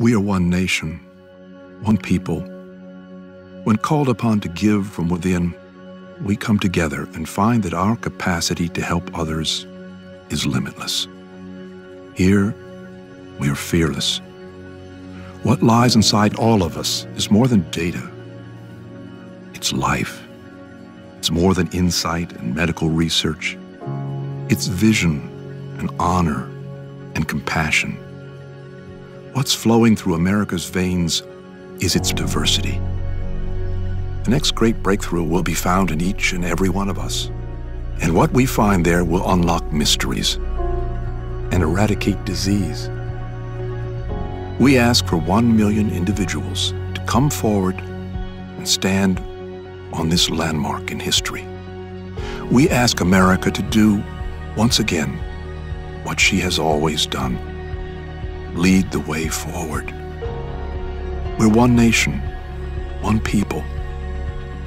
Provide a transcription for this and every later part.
We are one nation, one people. When called upon to give from within, we come together and find that our capacity to help others is limitless. Here, we are fearless. What lies inside all of us is more than data. It's life. It's more than insight and medical research. It's vision and honor and compassion. What's flowing through America's veins is its diversity. The next great breakthrough will be found in each and every one of us. And what we find there will unlock mysteries and eradicate disease. We ask for one million individuals to come forward and stand on this landmark in history. We ask America to do, once again, what she has always done lead the way forward. We're one nation, one people,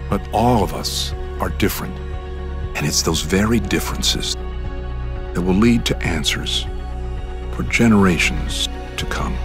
but all of us are different. And it's those very differences that will lead to answers for generations to come.